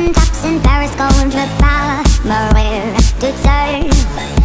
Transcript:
Mountain tops in Paris going for power Maria to turn